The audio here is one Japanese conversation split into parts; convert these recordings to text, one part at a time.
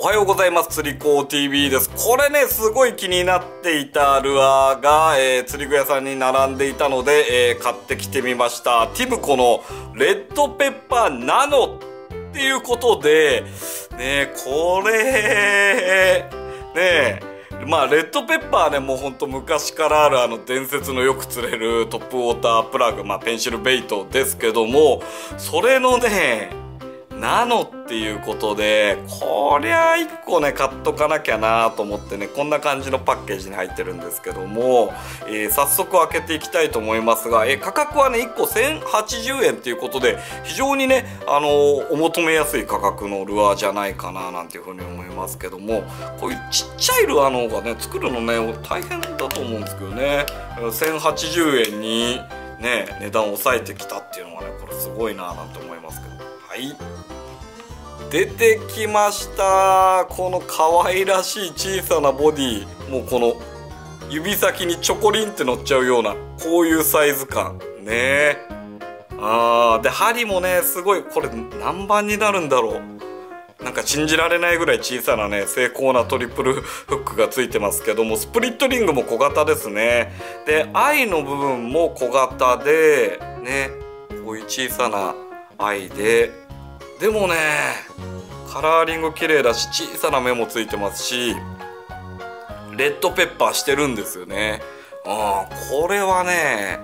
おはようございます。釣り子 TV です。これね、すごい気になっていたルアーが、えー、釣り具屋さんに並んでいたので、えー、買ってきてみました。ティムコのレッドペッパーナノっていうことで、ね、これ、ね、まあ、レッドペッパーね、もうほんと昔からあるあの伝説のよく釣れるトップウォータープラグ、まあ、ペンシルベイトですけども、それのね、なのっていうことでこりゃ1個ね買っとかなきゃなと思ってねこんな感じのパッケージに入ってるんですけども、えー、早速開けていきたいと思いますが、えー、価格はね1個1080円っていうことで非常にね、あのー、お求めやすい価格のルアーじゃないかななんていうふうに思いますけどもこういうちっちゃいルアーの方がね作るのね大変だと思うんですけどね。1080円にね値段を抑えてきたっていうのはねこれすごいななんて思いますけど。はい。出てきました。この可愛らしい小さなボディ。もうこの指先にチョコリンって乗っちゃうようなこういうサイズ感。ね。あー。で針もねすごいこれ何番になるんだろう。なんか信じられないぐらい小さなね精巧なトリプルフックがついてますけどもスプリットリングも小型ですね。で愛の部分も小型でねこういう小さな愛で。でもねカラーリング綺麗だし小さな目もついてますしレッドペッパーしてるんですよね。あこれはね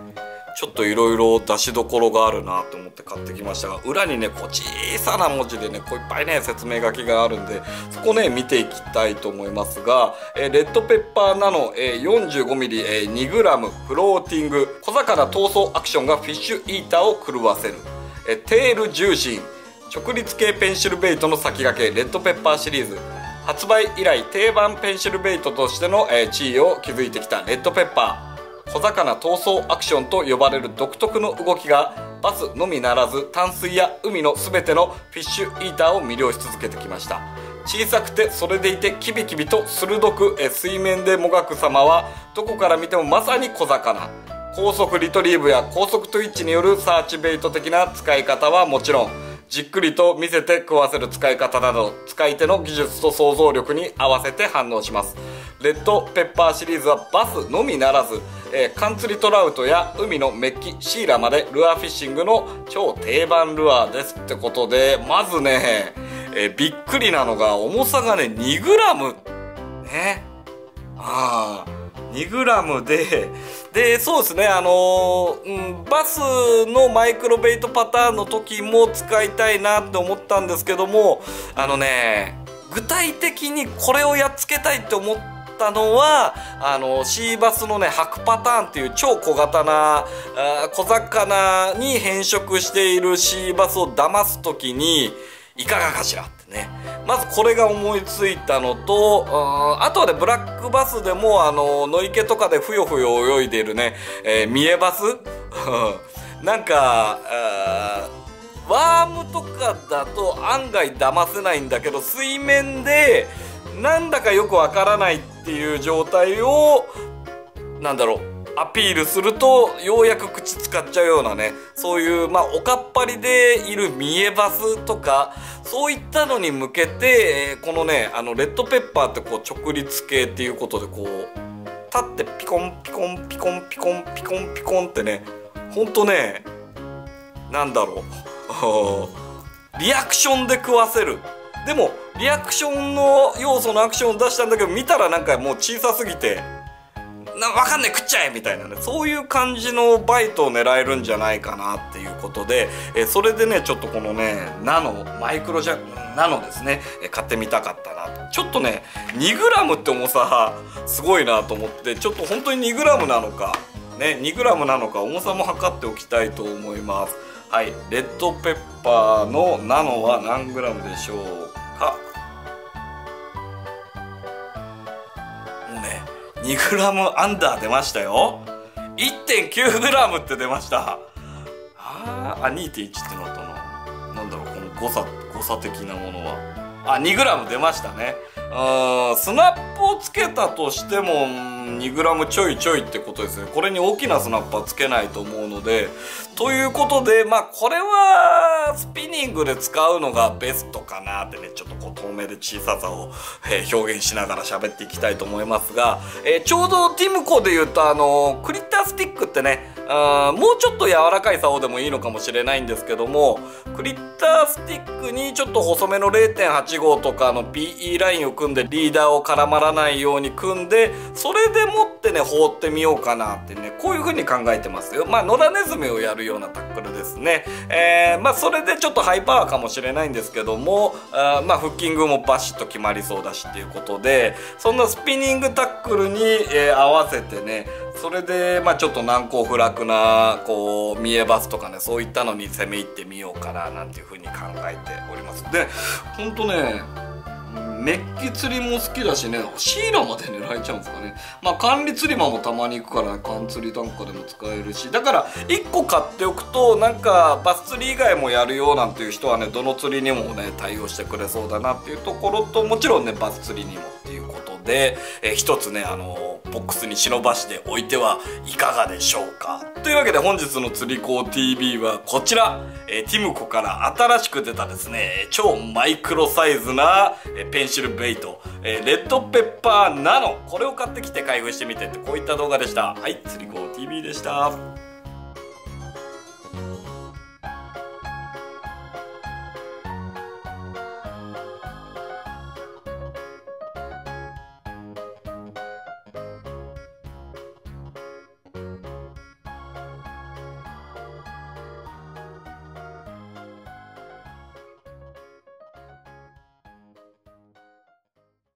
ちょっといろいろ出しどころがあるなと思って買ってきましたが裏にねこう小さな文字でねこういっぱいね説明書きがあるんでそこね見ていきたいと思いますが、えー、レッドペッパーナノ、えー、45mm、えー、2g フローティング小魚闘争アクションがフィッシュイーターを狂わせる、えー、テール重心。直立系ペンシルベイトの先駆けレッドペッパーシリーズ。発売以来定番ペンシルベイトとしての、え地位を築いてきたレッドペッパー。小魚闘争アクションと呼ばれる独特の動きがバスのみならず淡水や海の全てのフィッシュイーターを魅了し続けてきました。小さくてそれでいてキビキビと鋭く水面でもがく様はどこから見てもまさに小魚。高速リトリーブや高速トゥイッチによるサーチベイト的な使い方はもちろんじっくりと見せて食わせる使い方など使い手の技術と想像力に合わせて反応します。レッドペッパーシリーズはバスのみならず、えー、カンツリトラウトや海のメッキシーラまでルアーフィッシングの超定番ルアーですってことでまずね、えー、びっくりなのが重さがね 2g ね。ああ 2g ででそうですねあのー、うん、バスのマイクロベイトパターンの時も使いたいなって思ったんですけどもあのね具体的にこれをやっつけたいって思ったのはあのシーバスのね白パターンっていう超小型な小魚に変色しているシーバスを騙す時にいかがかしらってね。まずこれが思いついたのとあとはねブラックバスでもあの野池とかでふよふよ泳いでいるね、えー、見えバス？なんかワームとかだと案外騙せないんだけど水面でなんだかよくわからないっていう状態をなんだろうアピールするとようやく口使っちゃうようなねそういうまあおかっぱりでいる見えバスとかそういったのに向けて、え、このねあのレッドペッパーってこう直立系っていうことでこう立ってピコンピコンピコンピコンピコンピコンってねほんとねなんだろう。リアクションで食わせる。でもリアクションの要素のアクションを出したんだけど見たらなんかもう小さすぎてな分かんない食っちゃえみたいなね。そういう感じのバイトを狙えるんじゃないかなっていうことで、えそれでねちょっとこのねナノマイクロジャックナノですね、え買ってみたかったなちょっとね 2g って重さすごいなと思ってちょっと本当に 2g なのかね 2g なのか重さも測っておきたいと思います。はいレッドペッパーのナノは何 g でしょうか？2g アンダー出ましたよ。1.9g って出ました。ああ2.1ってのとのな。んだろうこの誤差誤差的なものは。あ 2g 出ましたね。うんスナップをつけたとしても 2g ちょいちょいってことですね。これに大きなスナップはつけないと思うので。ということでまあこれはスピニングで使うのがベストかなってねちょっとこう透明で小ささを、えー、表現しながら喋っていきたいと思いますが、えー、ちょうどティムコで言うとあのクリッタースティックってねあもうちょっと柔らかい竿でもいいのかもしれないんですけどもクリッタースティックにちょっと細めの0.85とかの PE ラインを組組んでリーダーを絡まらないように組んでそれでもってね放ってみようかなってねこういう風に考えてますよ。まあ野良ネズミをやるようなタックルですね。えー、まあそれでちょっとハイパワーかもしれないんですけどもあまあフッキングもバシッと決まりそうだしっていうことでそんなスピニングタックルに、えー、合わせてねそれでまあちょっと難攻不落なこう見えバスとかねそういったのに攻め入ってみようかななんていうふうに考えております。でほんとねメッキ釣りも好きだしねシーラまで狙えちゃうんですかね。まあ管理釣りマもたまに行くから缶釣りなんかでも使えるし。だから1個買っておくとなんかバス釣り以外もやるよなんていう人はねどの釣りにもね対応してくれそうだなっていうところともちろんねバス釣りにもっていうことで、えー、一つねあのボックスに忍ばしておいてはいかがでしょうか。というわけで本日の釣り子 TV はこちら、えー、ティムコから新しく出たですね超マイクロサイズな、え、ペンシルベイト、え、レッドペッパーナノ。これを買ってきて開封してみてってこういった動画でした。はい釣り子 TV でした。